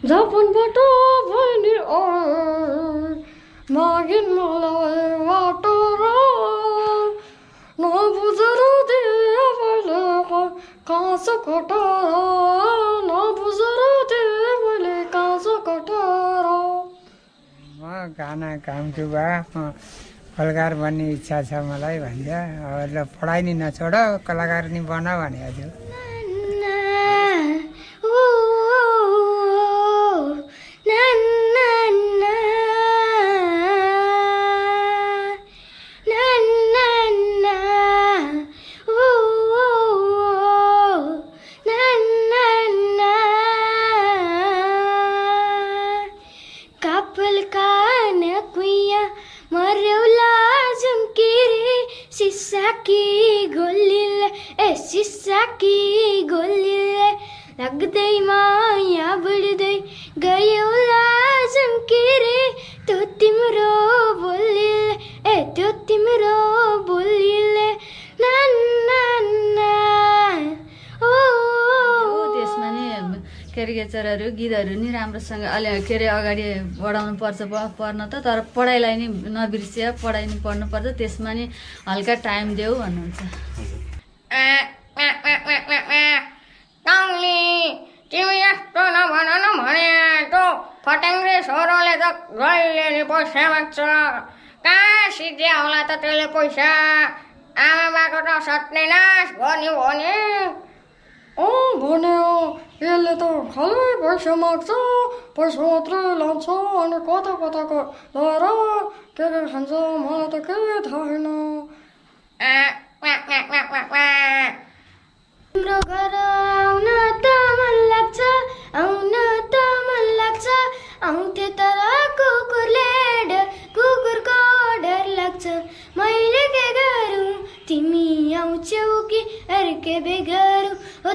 जापानबाट बहिनी मागिन् मलाई बाटो र नबुझेर दिए मैले काँचो कटार नबुझेर दिए मैले काँचो कटार म गाना गाउँछु बा। कलाकार बन्ने इच्छा छ मलाई भन्छ पढाइ नि नछोड कलाकार नि बन भने हजुर मरौला झुम्किरे सिसा कि गोलिल ए सिसा कि गोलिल लाग्दै माया बढ्दै गयोला झुम्किरे त्यो तिम्रो बोलिल ए त्यो तिम्रो क्यारिकेचरहरू गीतहरू नि राम्रोसँग अलि के अरे अगाडि बढाउनु पर्छ पढ्न त तर पढाइलाई नि नबिर्सिया पढाइ नि पढ्नु पर्छ त्यसमा नि हल्का टाइम देऊ भन्नुहुन्छ। तिमी यस्तो नभन न भने त्यो फट्याङ्ग्रे छोरोले त गइले नि पैसा माग्छ। कहाँ सिद्धिया होला त त्यसले पैसा? आमा बाको त सत्यानाश भन्यो भने। अँ भन्यो यसले त खालि पैसा माग्छ पैसा मात्रै लान्छ अनि कता कताको लगाएर के के खान्छ मलाई त केही थाहा छैन तिम्रो घर आउन त मन लाग्छ आउन त मन लाग्छ आउँथे तर कुकुरले डर कुकुरको डर लाग्छ मैले के गरौँ तिमी आउँछौ कि अर्कै बेगरौँ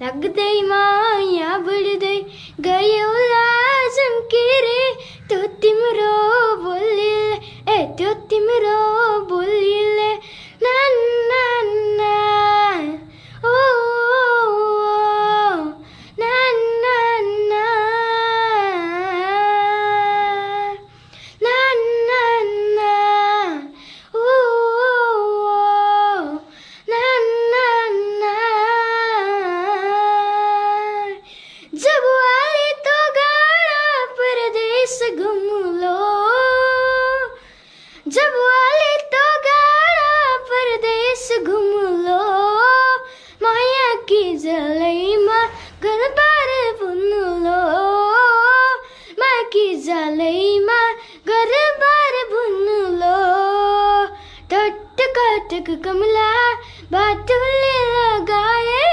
कि कि लाग्दै माया बढ्दै गयोला झुम्किरे त्यो तिम्रो कटक कमला बाटुले लगाए।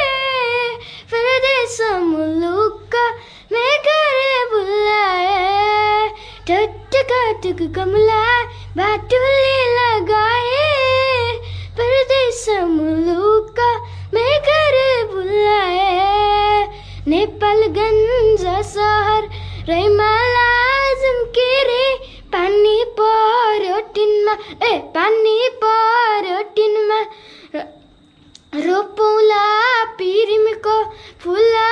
परदेश मुलुक का मैं करे बुलाए। टट कटक कमला बाटुले लगाए। परदेश मुलुक का मैं करे बुलाए। नेपालगञ्ज सहर रैमाला full